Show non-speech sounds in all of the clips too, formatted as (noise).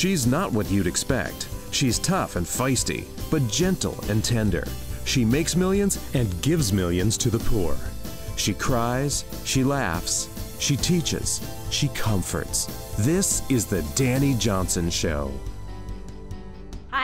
She's not what you'd expect. She's tough and feisty, but gentle and tender. She makes millions and gives millions to the poor. She cries, she laughs, she teaches, she comforts. This is the Dani Johnson Show.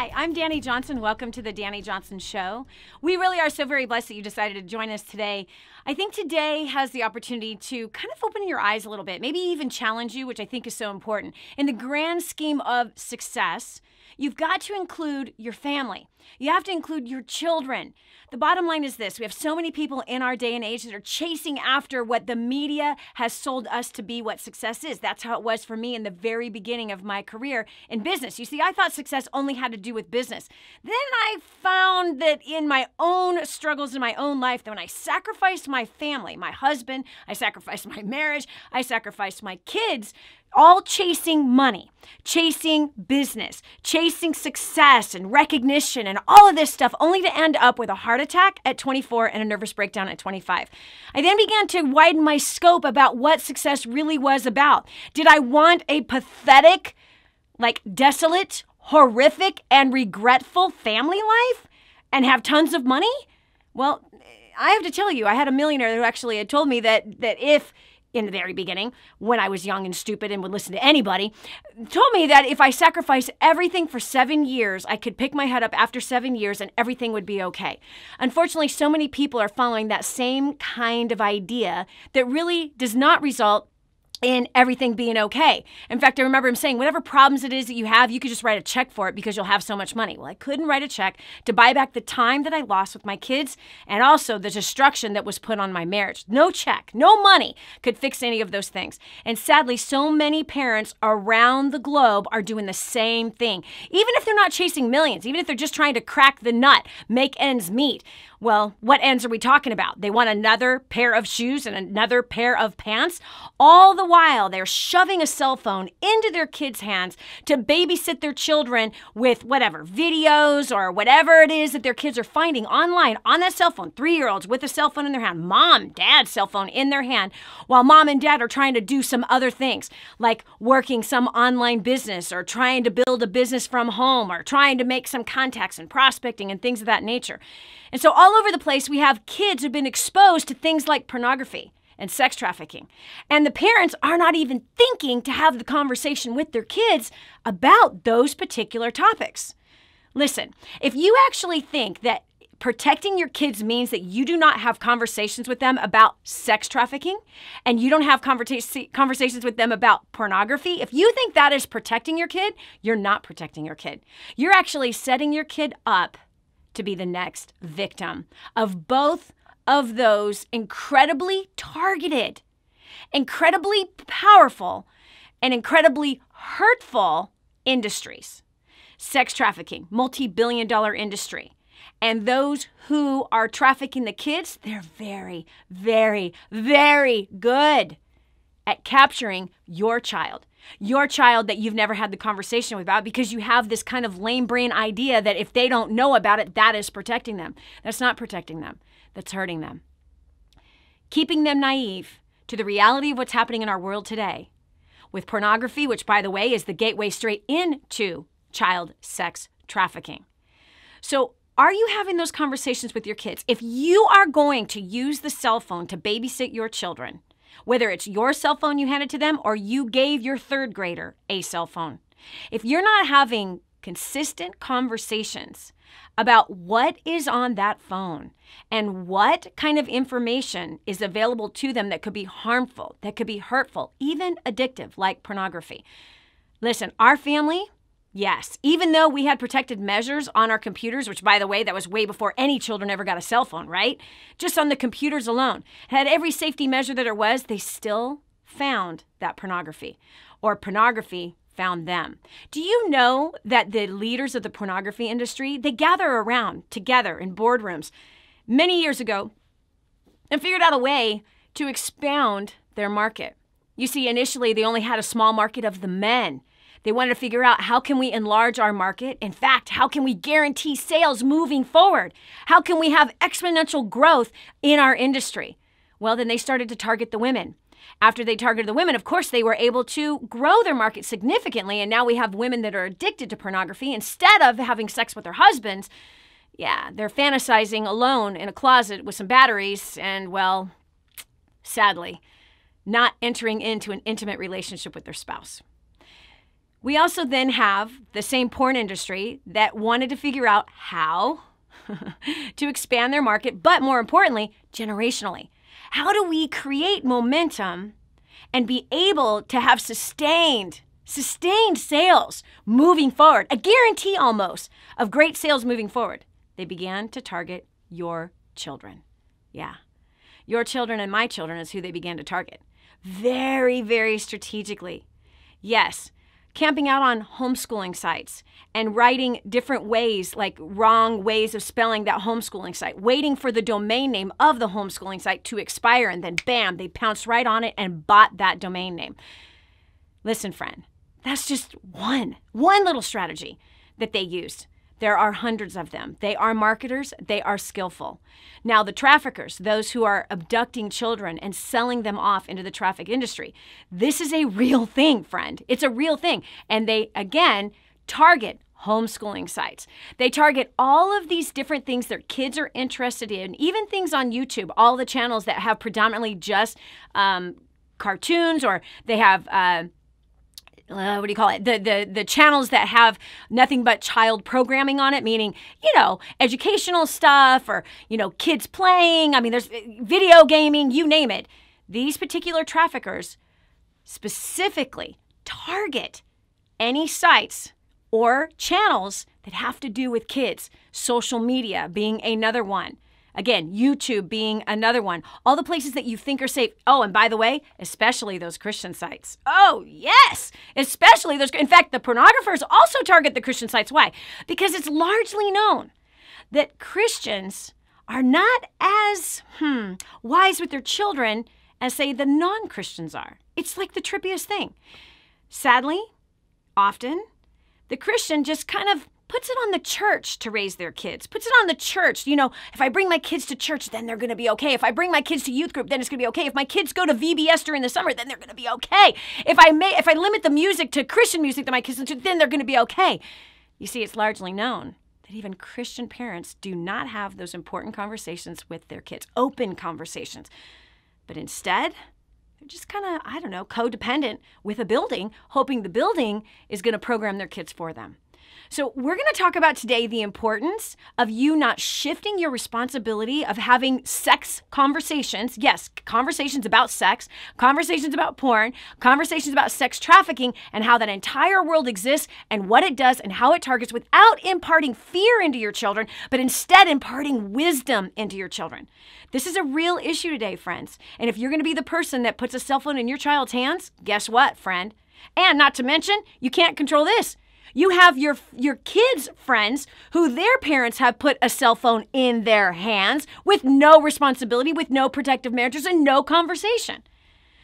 Hi, I'm Dani Johnson. Welcome to the Dani Johnson Show. We really are so very blessed that you decided to join us today. I think today has the opportunity to kind of open your eyes a little bit, maybe even challenge you, which I think is so important. In the grand scheme of success, you've got to include your family. You have to include your children. The bottom line is this we have so many people in our day and age that are chasing after what the media has sold us to be what success is. That's how it was for me in the very beginning of my career in business. You see, I thought success only had to do with business. Then I found that in my own struggles in my own life, that when I sacrificed my family, my husband, I sacrificed (laughs) my marriage, I sacrificed my kids all chasing money, chasing business, chasing success and recognition and all of this stuff, only to end up with a heart attack at 24 and a nervous breakdown at 25. I then began to widen my scope about what success really was about. Did I want a pathetic, like desolate, horrific, and regretful family life and have tons of money? Well, I have to tell you, I had a millionaire who actually had told me that that if in the very beginning, when I was young and stupid and would listen to anybody, told me that if I sacrificed everything for seven years, I could pick my head up after seven years and everything would be okay. Unfortunately, so many people are following that same kind of idea that really does not result in everything being okay. In fact, I remember him saying, whatever problems it is that you have, you could just write a check for it because you'll have so much money. Well, I couldn't write a check to buy back the time that I lost with my kids and also the destruction that was put on my marriage. No check, no money could fix any of those things. And sadly, so many parents around the globe are doing the same thing. Even if they're not chasing millions, even if they're just trying to crack the nut, make ends meet. Well, what ends are we talking about? They want another pair of shoes and another pair of pants. All the while, they're shoving a cell phone into their kids' hands to babysit their children with whatever videos or whatever it is that their kids are finding online on that cell phone. Three year olds with a cell phone in their hand, mom, dad's cell phone in their hand, while mom and dad are trying to do some other things like working some online business or trying to build a business from home or trying to make some contacts and prospecting and things of that nature. And so, all over the place, we have kids who've been exposed to things like pornography and sex trafficking. And the parents are not even thinking to have the conversation with their kids about those particular topics. Listen, if you actually think that protecting your kids means that you do not have conversations with them about sex trafficking and you don't have conversa- conversations with them about pornography, if you think that is protecting your kid, you're not protecting your kid. You're actually setting your kid up to be the next victim of both of those incredibly targeted, incredibly powerful, and incredibly hurtful industries sex trafficking, multi billion dollar industry. And those who are trafficking the kids, they're very, very, very good at capturing your child. Your child that you've never had the conversation about because you have this kind of lame brain idea that if they don't know about it, that is protecting them. That's not protecting them, that's hurting them. Keeping them naive to the reality of what's happening in our world today with pornography, which, by the way, is the gateway straight into child sex trafficking. So, are you having those conversations with your kids? If you are going to use the cell phone to babysit your children, whether it's your cell phone you handed to them or you gave your third grader a cell phone, if you're not having consistent conversations about what is on that phone and what kind of information is available to them that could be harmful, that could be hurtful, even addictive, like pornography. Listen, our family, Yes, even though we had protected measures on our computers, which by the way, that was way before any children ever got a cell phone, right? Just on the computers alone, had every safety measure that there was, they still found that pornography or pornography found them. Do you know that the leaders of the pornography industry, they gather around together in boardrooms many years ago and figured out a way to expound their market. You see, initially they only had a small market of the men they wanted to figure out how can we enlarge our market? In fact, how can we guarantee sales moving forward? How can we have exponential growth in our industry? Well, then they started to target the women. After they targeted the women, of course, they were able to grow their market significantly. And now we have women that are addicted to pornography. Instead of having sex with their husbands, yeah, they're fantasizing alone in a closet with some batteries and, well, sadly, not entering into an intimate relationship with their spouse. We also then have the same porn industry that wanted to figure out how (laughs) to expand their market, but more importantly, generationally. How do we create momentum and be able to have sustained, sustained sales moving forward? A guarantee almost of great sales moving forward. They began to target your children. Yeah. Your children and my children is who they began to target. Very, very strategically. Yes, camping out on homeschooling sites and writing different ways, like wrong ways of spelling that homeschooling site, waiting for the domain name of the homeschooling site to expire, and then bam, they pounced right on it and bought that domain name. Listen, friend, that's just one, one little strategy that they used. There are hundreds of them. They are marketers, they are skillful. Now, the traffickers, those who are abducting children and selling them off into the traffic industry, this is a real thing, friend. It's a real thing. And they, again, target homeschooling sites. They target all of these different things that kids are interested in, even things on YouTube, all the channels that have predominantly just um, cartoons or they have. Uh, uh, what do you call it? The, the the channels that have nothing but child programming on it, meaning you know educational stuff or you know kids playing. I mean, there's uh, video gaming, you name it. These particular traffickers specifically target any sites or channels that have to do with kids. Social media being another one. Again, YouTube being another one. All the places that you think are safe. Oh, and by the way, especially those Christian sites. Oh, yes, especially those. In fact, the pornographers also target the Christian sites. Why? Because it's largely known that Christians are not as hmm, wise with their children as, say, the non Christians are. It's like the trippiest thing. Sadly, often, the Christian just kind of puts it on the church to raise their kids, puts it on the church. You know, if I bring my kids to church, then they're going to be okay. If I bring my kids to youth group, then it's going to be okay. If my kids go to VBS during the summer, then they're going to be okay. If I may, if I limit the music to Christian music that my kids listen to, then they're going to be okay. You see, it's largely known that even Christian parents do not have those important conversations with their kids, open conversations. But instead, they're just kind of, I don't know, codependent with a building, hoping the building is going to program their kids for them. So, we're going to talk about today the importance of you not shifting your responsibility of having sex conversations. Yes, conversations about sex, conversations about porn, conversations about sex trafficking, and how that entire world exists and what it does and how it targets without imparting fear into your children, but instead imparting wisdom into your children. This is a real issue today, friends. And if you're going to be the person that puts a cell phone in your child's hands, guess what, friend? And not to mention, you can't control this. You have your your kids' friends who their parents have put a cell phone in their hands with no responsibility, with no protective measures and no conversation.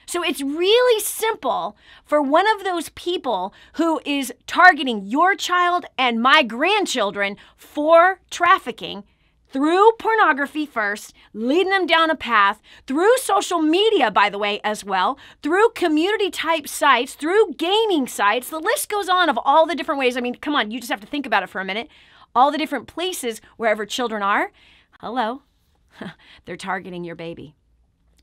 So it's really simple for one of those people who is targeting your child and my grandchildren for trafficking through pornography first, leading them down a path, through social media, by the way, as well, through community type sites, through gaming sites. The list goes on of all the different ways. I mean, come on, you just have to think about it for a minute. All the different places wherever children are. Hello, (laughs) they're targeting your baby.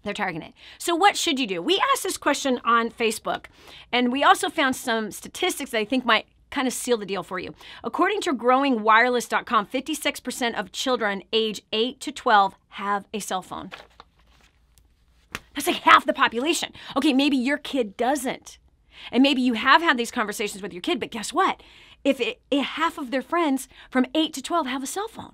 They're targeting it. So, what should you do? We asked this question on Facebook, and we also found some statistics that I think might kind of seal the deal for you. According to growingwireless.com, 56% of children age 8 to 12 have a cell phone. That's like half the population. Okay, maybe your kid doesn't. And maybe you have had these conversations with your kid, but guess what? If, it, if half of their friends from 8 to 12 have a cell phone.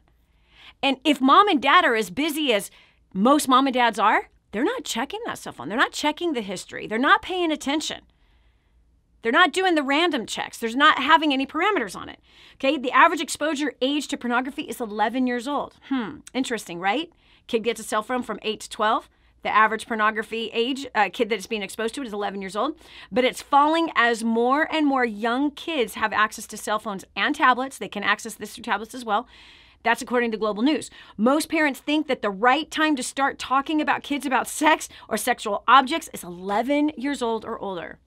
And if mom and dad are as busy as most mom and dads are, they're not checking that cell phone. They're not checking the history. They're not paying attention. They're not doing the random checks. There's not having any parameters on it. Okay, the average exposure age to pornography is 11 years old. Hmm, interesting, right? Kid gets a cell phone from 8 to 12. The average pornography age uh, kid that's being exposed to it is 11 years old, but it's falling as more and more young kids have access to cell phones and tablets. They can access this through tablets as well. That's according to Global News. Most parents think that the right time to start talking about kids about sex or sexual objects is 11 years old or older.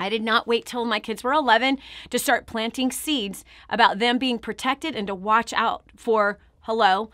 I did not wait till my kids were 11 to start planting seeds about them being protected and to watch out for, hello,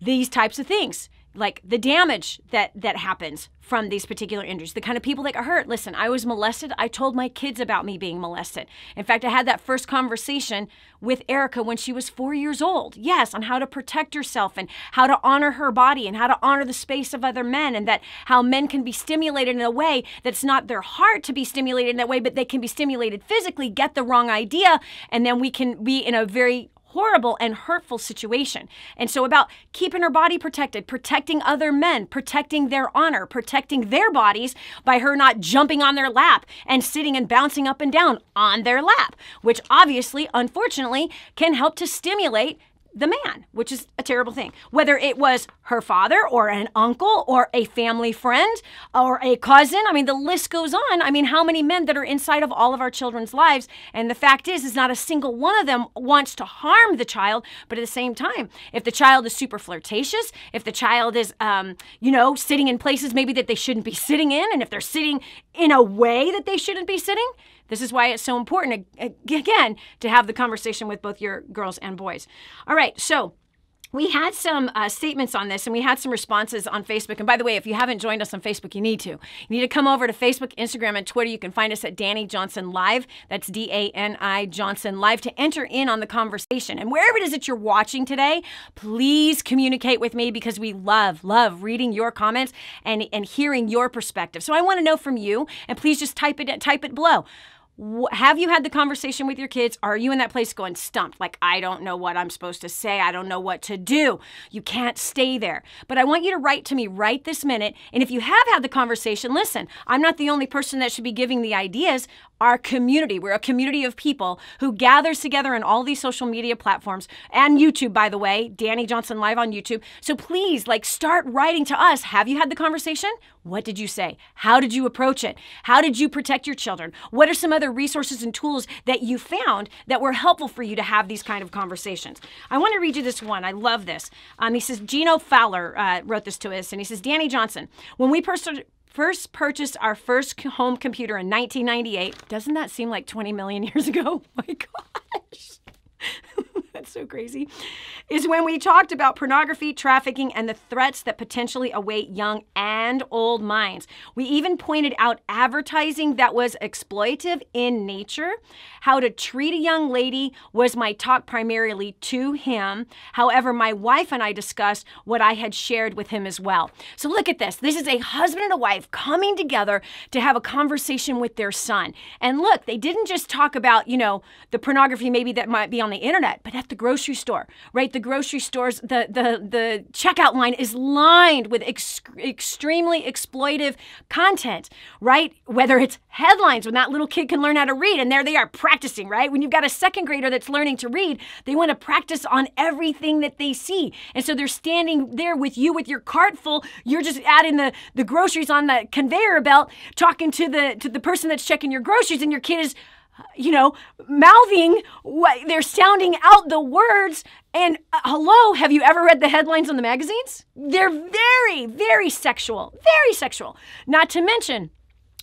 these types of things like the damage that that happens from these particular injuries the kind of people that get hurt. Listen i was molested. I told my kids about me being molested. In fact i had that first conversation with erica when she was four years old. Yes on how to protect herself and how to honor her body and how to honor the space of other men and that how men can be stimulated in a way that's not their heart to be stimulated in that way but they can be stimulated physically get the wrong idea and then we can be in a very horrible and hurtful situation. And so, about keeping her body protected, protecting other men, protecting their honor, protecting their bodies by her not jumping on their lap and sitting and bouncing up and down on their lap, which obviously, unfortunately, can help to stimulate the man, which is a terrible thing. Whether it was her father or an uncle or a family friend or a cousin, I mean, the list goes on. I mean, how many men that are inside of all of our children's lives? And the fact is, is not a single one of them wants to harm the child. But at the same time, if the child is super flirtatious, if the child is, um, you know, sitting in places maybe that they shouldn't be sitting in, and if they're sitting in a way that they shouldn't be sitting, this is why it's so important, (laughs) again, to have the conversation with both your girls and boys. All right, so we had some uh, statements on this and we had some responses on Facebook. And by the way, if you haven't joined us on Facebook, you need to. You need to come over to Facebook, Instagram, and Twitter. You can find us at Dani Johnson Live. That's D A N I Johnson Live to enter in on the conversation. And wherever it is that you're watching today, please communicate with me because we love, love reading your comments and, and hearing your perspective. So I want to know from you, and please just type it type it below have you had the conversation with your kids? Are you in that place going stumped? Like, I don't know what I'm supposed to say. I don't know what to do. You can't stay there. But I want you to write to me right this minute. And if you have had the conversation, listen, I'm not the only person that should be giving the ideas our community. We're a community of people who gathers together in all these social media platforms and YouTube, by the way, Dani Johnson Live on YouTube. So please, like, start writing to us. Have you had the conversation? What did you say? How did you approach it? How did you protect your children? What are some other resources and tools that you found that were helpful for you to have these kind of conversations? I want to read you this one. I love this. Um, he says, Gino Fowler uh, wrote this to us, and he says, Dani Johnson, when we first first purchased our first home computer in 1998. Doesn't that seem like 20 million years ago? Oh (laughs) my gosh. (laughs) So crazy. Is when we talked about pornography, trafficking, and the threats that potentially await young and old minds. We even pointed out advertising that was exploitative in nature. How to treat a young lady was my talk primarily to him. However, my wife and I discussed what I had shared with him as well. So look at this. This is a husband and a wife coming together to have a conversation with their son. And look, they didn't just talk about, you know, the pornography maybe that might be on the internet, but at the grocery store, right? The grocery stores, the the the checkout line is lined with ex- extremely exploitive content, right? Whether it's headlines when that little kid can learn how to read, and there they are practicing, right? When you've got a second grader that's learning to read, they want to practice on everything that they see, and so they're standing there with you with your cart full. You're just adding the the groceries on the conveyor belt, talking to the to the person that's checking your groceries, and your kid is you know, mouthing they're sounding out the words. And uh, hello, have you ever read the headlines on the magazines? They're very, very sexual, very sexual. Not to mention,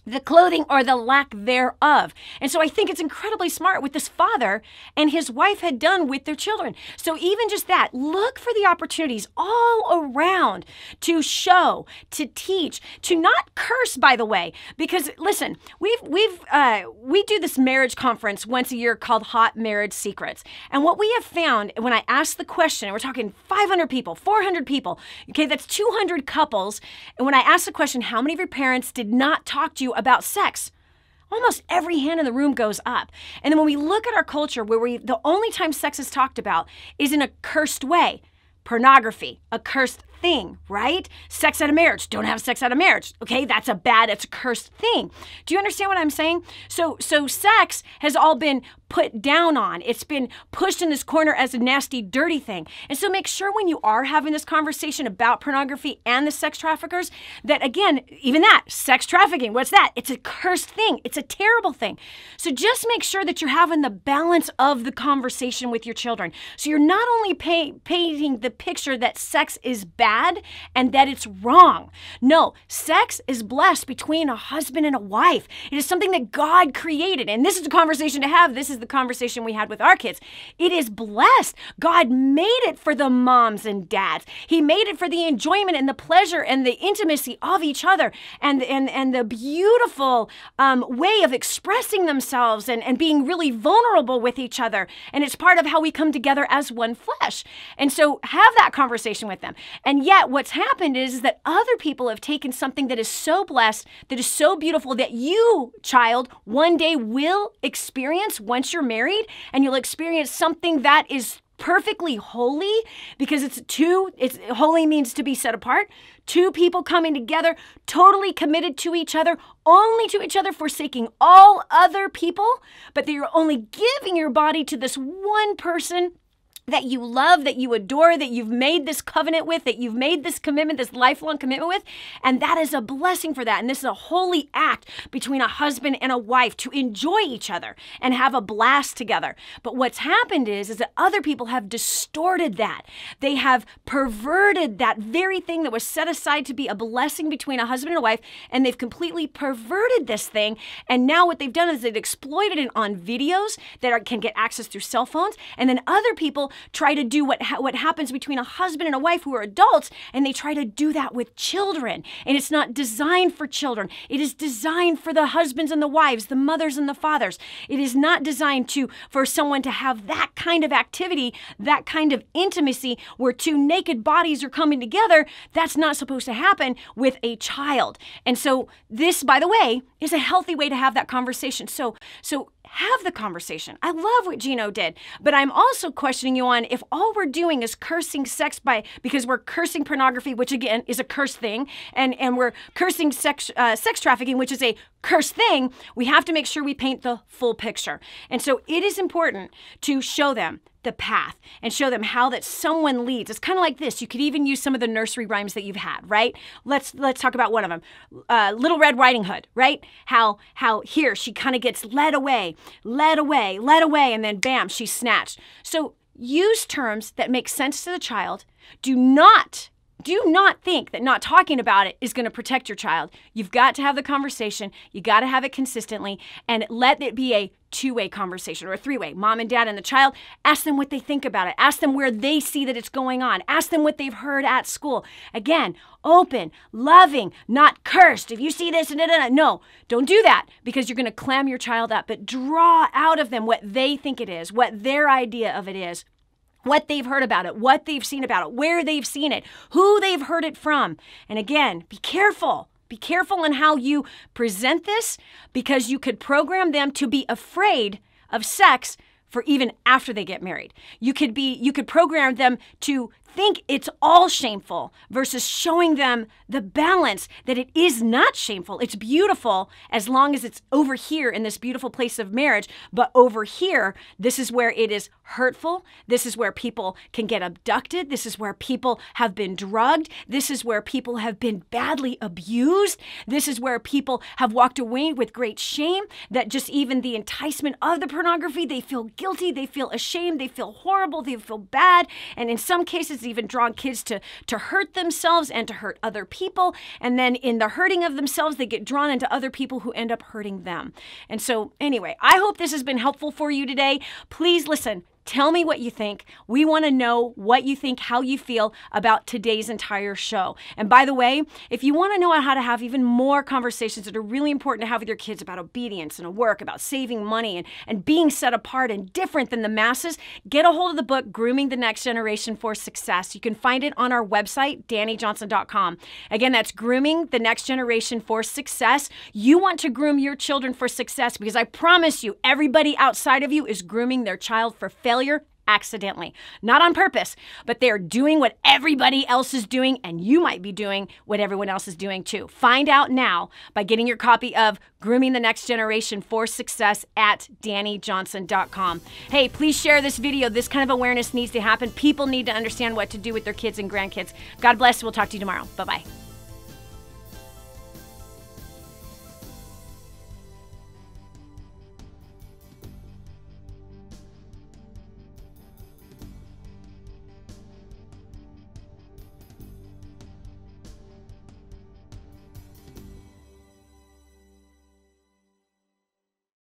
the clothing or the lack thereof. And so I think it's incredibly smart what this father and his wife had done with their children. So even just that, look for the opportunities all around to show, to teach, to not curse by the way, because listen, we've we've uh, we do this marriage conference once a year called Hot Marriage Secrets. And what we have found when I ask the question, and we're talking 500 people, 400 people, okay, that's 200 couples, and when I ask the question, how many of your parents did not talk to you about sex, almost every hand in the room goes up. And then when we look at our culture where we the only time sex is talked about is in a cursed way, pornography, a cursed thing, right? Sex out of marriage. Don't have sex out of marriage. Okay, that's a bad, it's a cursed thing. Do you understand what I'm saying? So so sex has all been put down on. It's been pushed in this corner as a nasty, dirty thing. And so make sure when you are having this conversation about pornography and the sex traffickers that again, even that, sex trafficking, what's that? It's a cursed thing. It's a terrible thing. So just make sure that you're having the balance of the conversation with your children. So you're not only pay, painting the picture that sex is bad and that it's wrong. No, sex is blessed between a husband and a wife. It is something that God created. And this is a conversation to have. This is the conversation we had with our kids. It is blessed. God made it for the moms and dads. He made it for the enjoyment and the pleasure and the intimacy of each other and, and, and the beautiful um, way of expressing themselves and, and being really vulnerable with each other. And it's part of how we come together as one flesh. And so have that conversation with them. And yet, what's happened is, is that other people have taken something that is so blessed, that is so beautiful, that you, child, one day will experience once once you're married and you'll experience something that is perfectly holy because it's two it's holy means to be set apart. Two people coming together totally committed to each other only to each other forsaking all other people but that you're only giving your body to this one person that you love, that you adore, that you've made this covenant with, that you've made this commitment, this lifelong commitment with. And that is a blessing for that. And this is a holy act between a husband and a wife to enjoy each other and have a blast together. But what's happened is, is that other people have distorted that. They have perverted that very thing that was set aside to be a blessing between a husband and a wife, and they've completely perverted this thing. And now what they've done is they've exploited it on videos that are, can get access through cell phones. And then other people try to do what ha- what happens between a husband and a wife who are adults and they try to do that with children. And it's not designed for children. It is designed for the husbands and the wives the mothers and the fathers. It is not designed to for someone to have that kind of activity that kind of intimacy where two naked bodies are coming together. That's not supposed to happen with a child. And so this by the way is a healthy way to have that conversation. So so have the conversation. I love what Gino did, but I'm also questioning you on if all we're doing is cursing sex by because we're cursing pornography, which again is a curse thing, and and we're cursing sex uh, sex trafficking, which is a curse thing. We have to make sure we paint the full picture, and so it is important to show them the path and show them how that someone leads. It's kind of like this. You could even use some of the nursery rhymes that you've had, right? Let's let's talk about one of them. Uh, Little Red Riding Hood, right? How how here she kind of gets led away, led away, led away, and then bam, she's snatched. So use terms that make sense to the child. Do not do not think that not talking about it is going to protect your child. You've got to have the conversation. You got to have it consistently and let it be a two way conversation or a three way. Mom and dad and the child, ask them what they think about it. Ask them where they see that it's going on. Ask them what they've heard at school. Again, open, loving, not cursed. If you see this, and no, don't do that because you're going to clam your child up, but draw out of them what they think it is, what their idea of it is what they've heard about it, what they've seen about it, where they've seen it, who they've heard it from. And again, be careful. Be careful in how you present this because you could program them to be afraid of sex for even after they get married. You could be you could program them to think it's all shameful versus showing them the balance that it is not shameful. It's beautiful as long as it's over here in this beautiful place of marriage. But over here, this is where it is hurtful. This is where people can get abducted. This is where people have been drugged. This is where people have been badly abused. This is where people have walked away with great shame that just even the enticement of the pornography, they feel guilty, they feel ashamed, they feel horrible, they feel bad. And in some cases, even drawn kids to, to hurt themselves and to hurt other people. And then in the hurting of themselves, they get drawn into other people who end up hurting them. And so, anyway, I hope this has been helpful for you today. Please listen. Tell me what you think. We want to know what you think, how you feel about today's entire show. And by the way, if you want to know how to have even more conversations that are really important to have with your kids about obedience and work, about saving money and, and being set apart and different than the masses, get a hold of the book, Grooming the Next Generation for Success. You can find it on our website, DaniJohnson.com. Again, that's Grooming the Next Generation for Success. You want to groom your children for success because I promise you, everybody outside of you is grooming their child for failure failure accidentally. Not on purpose, but they're doing what everybody else is doing, and you might be doing what everyone else is doing too. Find out now by getting your copy of Grooming the Next Generation for Success at DaniJohnson.com. Hey, please share this video. This kind of awareness needs to happen. People need to understand what to do with their kids and grandkids. God bless. We'll talk to you tomorrow. Bye bye.